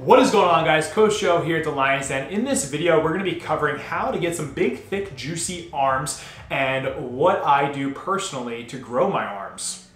What is going on guys? Coach Joe here at the Lions Den. In this video, we're gonna be covering how to get some big, thick, juicy arms and what I do personally to grow my arms.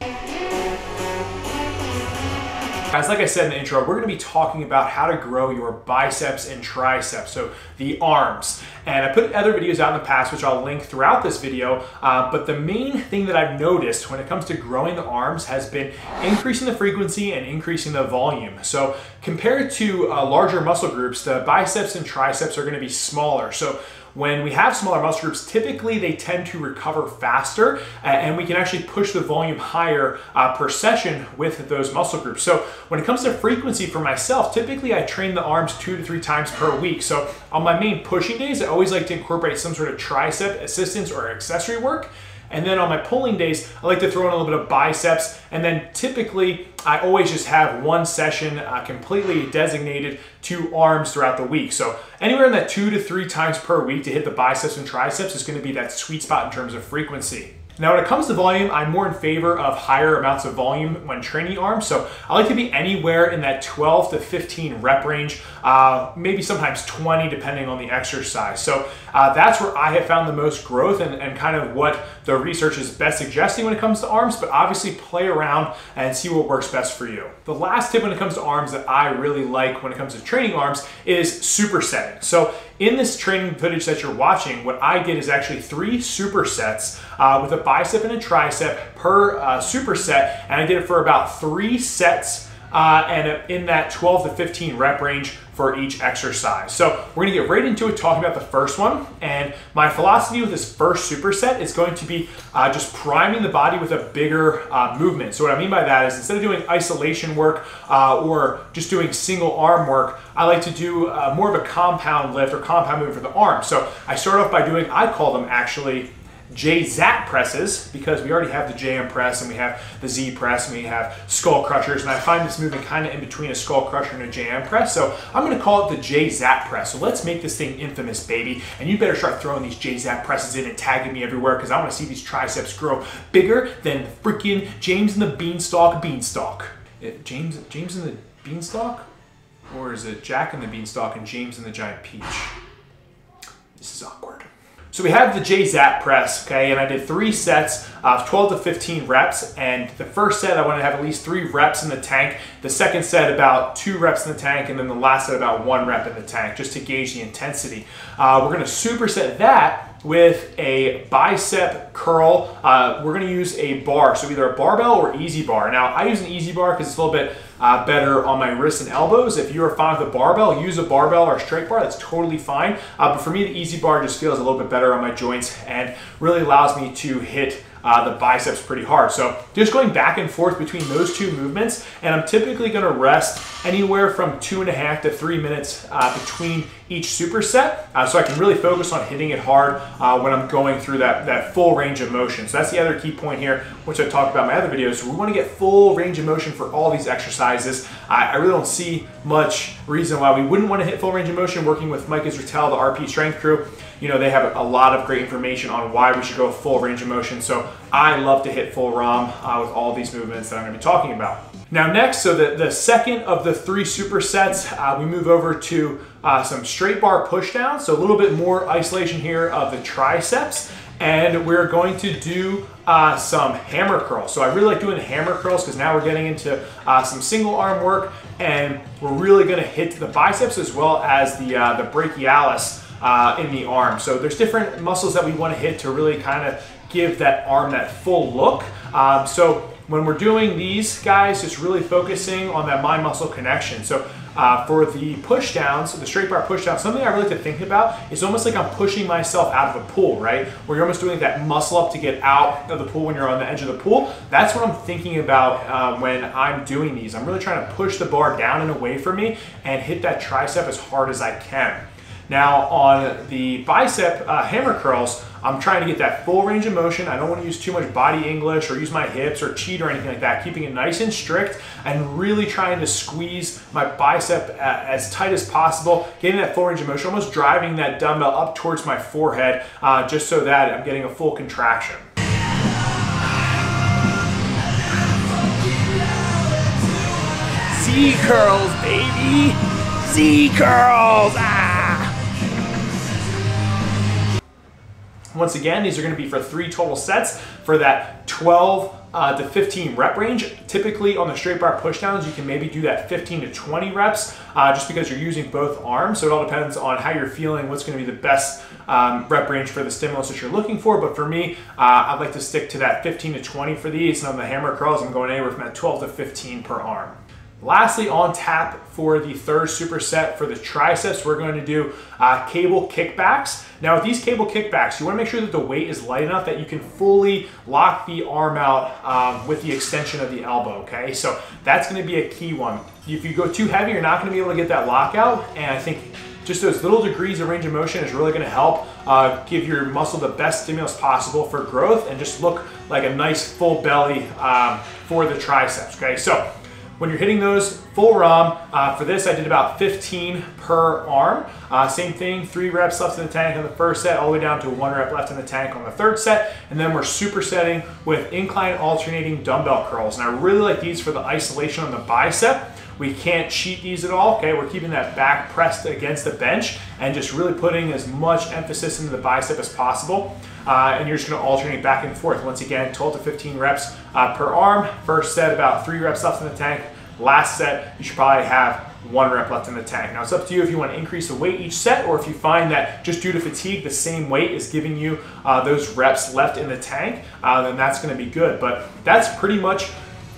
Guys, like I said in the intro, we're gonna be talking about how to grow your biceps and triceps, so the arms. And I put other videos out in the past, which I'll link throughout this video, uh, but the main thing that I've noticed when it comes to growing the arms has been increasing the frequency and increasing the volume. So compared to uh, larger muscle groups, the biceps and triceps are gonna be smaller. So when we have smaller muscle groups, typically they tend to recover faster and we can actually push the volume higher uh, per session with those muscle groups. So when it comes to frequency for myself, typically I train the arms two to three times per week. So on my main pushing days, I always like to incorporate some sort of tricep assistance or accessory work. And then on my pulling days, I like to throw in a little bit of biceps. And then typically, I always just have one session uh, completely designated to arms throughout the week. So anywhere in that two to three times per week to hit the biceps and triceps is gonna be that sweet spot in terms of frequency. Now, when it comes to volume, I'm more in favor of higher amounts of volume when training arms. So I like to be anywhere in that 12 to 15 rep range, uh, maybe sometimes 20 depending on the exercise. So uh, that's where I have found the most growth and, and kind of what the research is best suggesting when it comes to arms, but obviously play around and see what works best for you. The last tip when it comes to arms that I really like when it comes to training arms is supersetting. So in this training footage that you're watching, what I did is actually three supersets uh, with a bicep and a tricep per uh, superset, and I did it for about three sets uh, and in that 12 to 15 rep range for each exercise. So we're gonna get right into it talking about the first one. And my philosophy with this first superset is going to be uh, just priming the body with a bigger uh, movement. So what I mean by that is instead of doing isolation work uh, or just doing single arm work, I like to do uh, more of a compound lift or compound movement for the arm. So I start off by doing, I call them actually JZAP presses because we already have the JM press and we have the Z press and we have skull crushers and I find this movement kind of in between a skull crusher and a JM press so I'm going to call it the JZAP press. So let's make this thing infamous baby and you better start throwing these JZAP presses in and tagging me everywhere because I want to see these triceps grow bigger than freaking James and the Beanstalk Beanstalk. It, James James and the Beanstalk? Or is it Jack and the Beanstalk and James and the Giant Peach? This is awkward so we have the JZAP press, okay, and I did three sets of 12 to 15 reps, and the first set I wanted to have at least three reps in the tank, the second set about two reps in the tank, and then the last set about one rep in the tank, just to gauge the intensity. Uh, we're gonna superset that with a bicep curl. Uh, we're gonna use a bar, so either a barbell or EZ bar. Now, I use an EZ bar because it's a little bit uh, better on my wrists and elbows. If you're fine with a barbell, use a barbell or a straight bar. That's totally fine. Uh, but for me, the EZ bar just feels a little bit better on my joints and really allows me to hit uh, the biceps pretty hard. So just going back and forth between those two movements, and I'm typically gonna rest anywhere from two and a half to three minutes uh, between each superset, uh, so I can really focus on hitting it hard uh, when I'm going through that, that full range of motion. So that's the other key point here, which I talked about in my other videos. We wanna get full range of motion for all these exercises. I, I really don't see much reason why we wouldn't wanna hit full range of motion working with Mike Israetel, the RP Strength crew you know, they have a lot of great information on why we should go full range of motion. So I love to hit full ROM uh, with all these movements that I'm gonna be talking about. Now next, so the, the second of the three supersets, uh, we move over to uh, some straight bar pushdowns. So a little bit more isolation here of the triceps. And we're going to do uh, some hammer curls. So I really like doing hammer curls because now we're getting into uh, some single arm work and we're really gonna hit the biceps as well as the, uh, the brachialis uh, in the arm. So there's different muscles that we want to hit to really kind of give that arm that full look. Um, so when we're doing these guys, just really focusing on that mind muscle connection. So uh, for the push downs, the straight bar push down, something I really like to think about is almost like I'm pushing myself out of a pool, right? Where you're almost doing that muscle up to get out of the pool when you're on the edge of the pool. That's what I'm thinking about uh, when I'm doing these. I'm really trying to push the bar down and away from me and hit that tricep as hard as I can. Now on the bicep uh, hammer curls, I'm trying to get that full range of motion. I don't want to use too much body English or use my hips or cheat or anything like that. Keeping it nice and strict and really trying to squeeze my bicep uh, as tight as possible. Getting that full range of motion, almost driving that dumbbell up towards my forehead uh, just so that I'm getting a full contraction. C curls, baby! Z curls. Ah! Once again, these are going to be for three total sets for that 12 uh, to 15 rep range. Typically on the straight bar pushdowns, you can maybe do that 15 to 20 reps uh, just because you're using both arms. So it all depends on how you're feeling, what's going to be the best um, rep range for the stimulus that you're looking for. But for me, uh, I'd like to stick to that 15 to 20 for these. And on the hammer curls, I'm going anywhere from that 12 to 15 per arm. Lastly, on tap for the third superset for the triceps, we're going to do uh, cable kickbacks. Now with these cable kickbacks, you want to make sure that the weight is light enough that you can fully lock the arm out um, with the extension of the elbow, okay? So that's going to be a key one. If you go too heavy, you're not going to be able to get that lockout, and I think just those little degrees of range of motion is really going to help uh, give your muscle the best stimulus possible for growth and just look like a nice full belly um, for the triceps, okay? So when you're hitting those full ROM, uh, for this I did about 15 per arm. Uh, same thing, three reps left in the tank on the first set, all the way down to one rep left in the tank on the third set. And then we're supersetting with incline alternating dumbbell curls. And I really like these for the isolation on the bicep. We can't cheat these at all, okay? We're keeping that back pressed against the bench and just really putting as much emphasis into the bicep as possible. Uh, and you're just gonna alternate back and forth. Once again, 12 to 15 reps uh, per arm. First set, about three reps left in the tank. Last set, you should probably have one rep left in the tank. Now it's up to you if you want to increase the weight each set or if you find that just due to fatigue, the same weight is giving you uh, those reps left in the tank, uh, then that's going to be good. But that's pretty much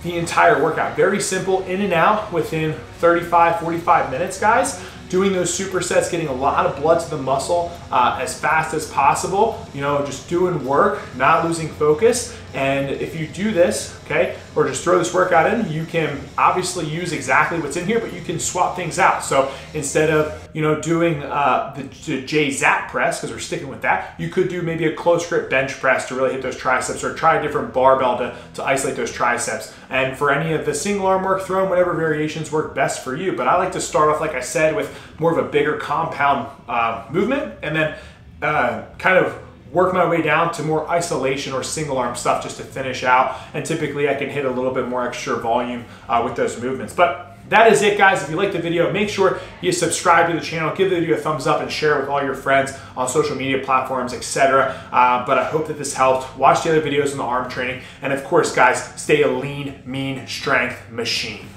the entire workout. Very simple, in and out within 35, 45 minutes, guys. Doing those supersets, getting a lot of blood to the muscle uh, as fast as possible. You know, just doing work, not losing focus. And if you do this, okay, or just throw this workout in, you can obviously use exactly what's in here, but you can swap things out. So instead of, you know, doing uh, the, the J Zap press, because we're sticking with that, you could do maybe a close grip bench press to really hit those triceps or try a different barbell to, to isolate those triceps. And for any of the single arm work, throw in whatever variations work best for you. But I like to start off, like I said, with more of a bigger compound uh, movement and then uh, kind of work my way down to more isolation or single arm stuff just to finish out. And typically I can hit a little bit more extra volume uh, with those movements. But that is it, guys. If you like the video, make sure you subscribe to the channel, give the video a thumbs up, and share it with all your friends on social media platforms, etc. Uh, but I hope that this helped. Watch the other videos on the arm training. And of course, guys, stay a lean, mean strength machine.